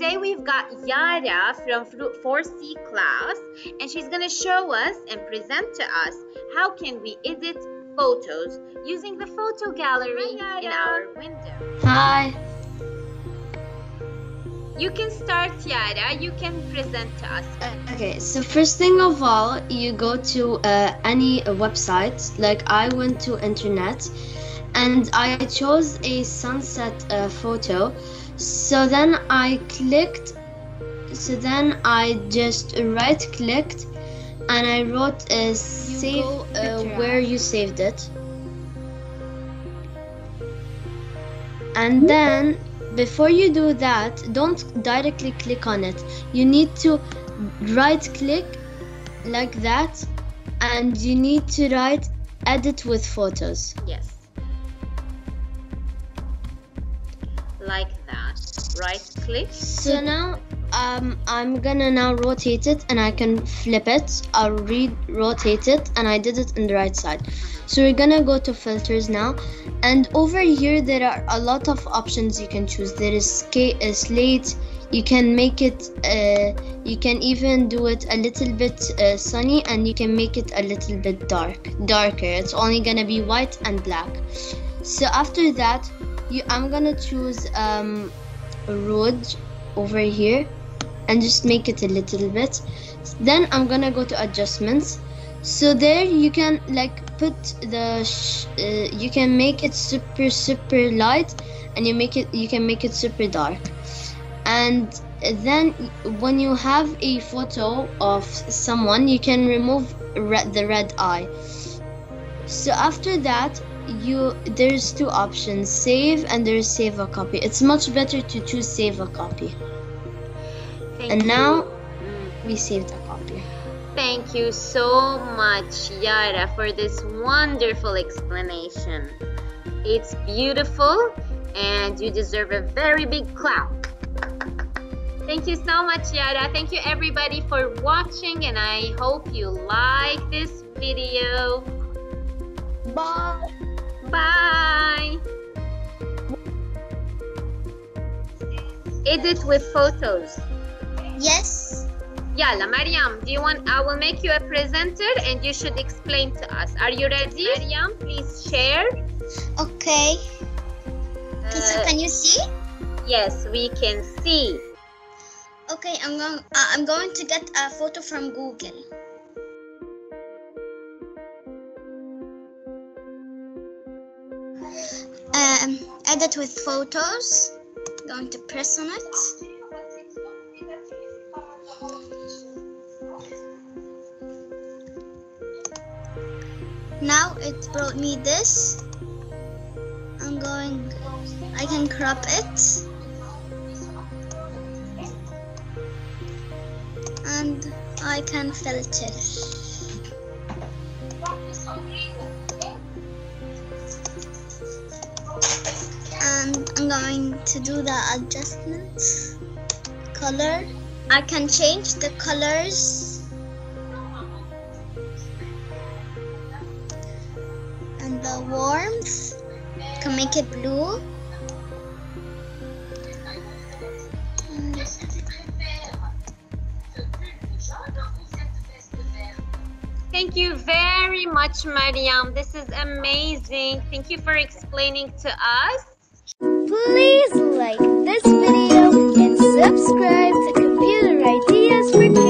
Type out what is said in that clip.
Yara from 4C class and she's going to show us and present to us how can we edit photos using the photo gallery Hi, in our window. Hi. You can start, Yara. You can present to us. Uh, okay, so first thing of all, you go to uh, any uh, website. Like I went to internet, and I chose a sunset uh, photo. So then I clicked. So then I just right clicked, and I wrote a save uh, where you saved it. And then before you do that, don't directly click on it. You need to right click like that and you need to write edit with photos. Yes. Like that. Right click. So now um, I'm gonna now rotate it and I can flip it. I'll re-rotate it and I did it on the right side. So we're gonna go to filters now and over here there are a lot of options you can choose. There is uh, slate, you can make it, uh, you can even do it a little bit uh, sunny and you can make it a little bit dark, darker. It's only gonna be white and black. So after that, you, I'm gonna choose um, road over here and just make it a little bit. Then I'm gonna go to adjustments. So there you can like put the uh, you can make it super super light and you make it you can make it super dark. And then when you have a photo of someone you can remove red, the red eye. So after that you there's two options save and there's save a copy it's much better to choose save a copy Thank and you. now we saved a copy. Thank you so much, Yara, for this wonderful explanation. It's beautiful and you deserve a very big clap. Thank you so much, Yara. Thank you everybody for watching and I hope you like this video. Bye. Bye. Edit with photos. Yes. Yalla, Maryam, do you want, I will make you a presenter and you should explain to us. Are you ready? Maryam, please share. Okay. Uh, so can you see? Yes, we can see. Okay, I'm going, uh, I'm going to get a photo from Google. Edit with photos. Going to press on it. now it brought me this I'm going I can crop it and I can filter I'm going to do the adjustments color I can change the colors And the warmth can make it blue Thank you very much, Maryam. This is amazing. Thank you for explaining to us. Please like this video and subscribe to Computer Ideas for Kids.